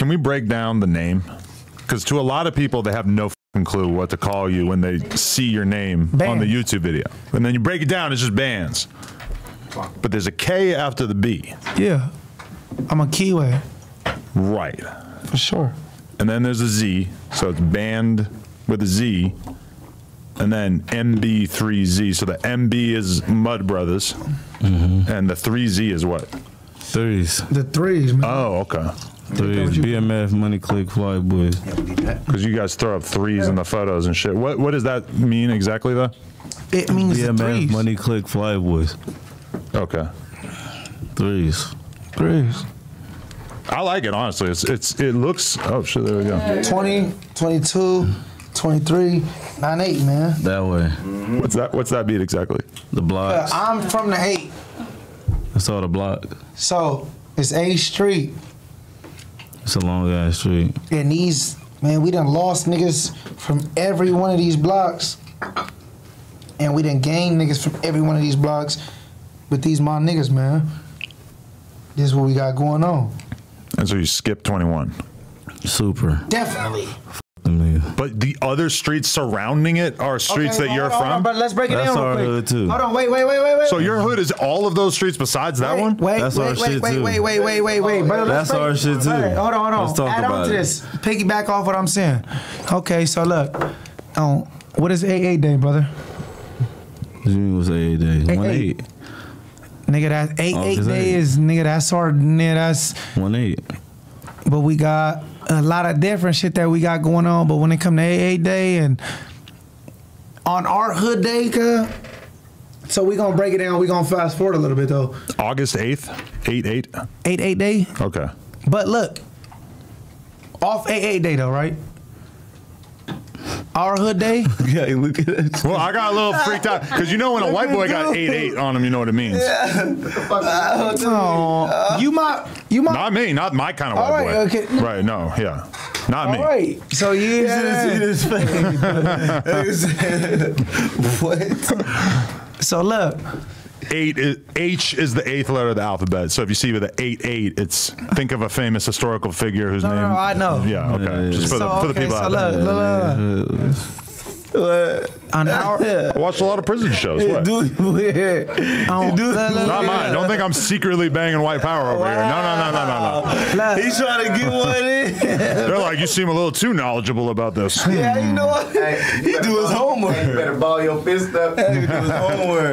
Can we break down the name? Because to a lot of people, they have no fucking clue what to call you when they see your name on the YouTube video. And then you break it down, it's just bands. But there's a K after the B. Yeah. I'm a Kiwi. Right. For sure. And then there's a Z. So it's band with a Z. And then MB3Z. So the MB is Mud Brothers. Mm-hmm. And the 3Z is what? Threes. The threes, man. Oh, okay. Threes. BMF, Money Click, Fly Boys. Because you guys throw up threes in the photos and shit. What What does that mean exactly, though? it means the BMF, threes. Money Click, Fly Boys. Okay. Threes. Threes. I like it honestly. It's it's it looks. Oh shit! There we go. 20, 22, 23, 98, man. That way. What's that? What's that beat exactly? The Uh, blocks. I'm from the 8, That's all the block. so it's A Street. It's a long ass street. And these, man, we done lost niggas from every one of these blocks. And we done gained niggas from every one of these blocks. But these my niggas, man. This is what we got going on. And so you skip 21. Super. Definitely. Them niggas. But the other streets surrounding it are streets Okay, that you're on, hold on, from. but let's break it That's down real our quick. hood, too. Hold on, wait, wait, wait, wait, wait. So your hood is all of those streets besides that one? Wait, That's wait, our wait, shit, wait, too. wait, wait, wait, wait, wait, brother. let's That's our break- shit, too. Hey, hold on, hold on. Let's talk Add on to it. this. Piggyback off what I'm saying. Okay, so look. Um, what is AA day, brother? What do you mean what's AA day? Eight, One eight. eight. Nigga, that eight Oh, eight 'cause day eight. is nigga. That's our nigga. That's One eight. but we got a lot of different shit that we got going on. But when it come to AA day and on our hood day. So we gonna break it down. We gonna fast forward a little bit though. August 8th? 8 8? Eight eight day. Okay. But look, off AA day though, right? Our hood day. Yeah, look at that. Well, I got a little freaked out because you know when a white boy got 8 8 on him, you know what it means. Oh, you might, you might. Not me, not my kind of white All right, boy. okay. Right, no, yeah. Not me. All right. So you yeah. what? So look, Eight is, H is the eighth letter of the alphabet. So if you see with the eight eight, it's think of a famous historical figure whose No, no, name. no, I know. Yeah, okay. Just for the so for the people So out look, there. look, look, look. On our, I watched a lot of prison shows. What? Dude, weird. on, look, look, Not look. mine. Don't think I'm secretly banging white power over here. No, no, no, no, no, no. He's trying to get one in. They're like, you seem a little too knowledgeable about this. Yeah, you know what? he do his homework. You better ball your fist up. He do his homework.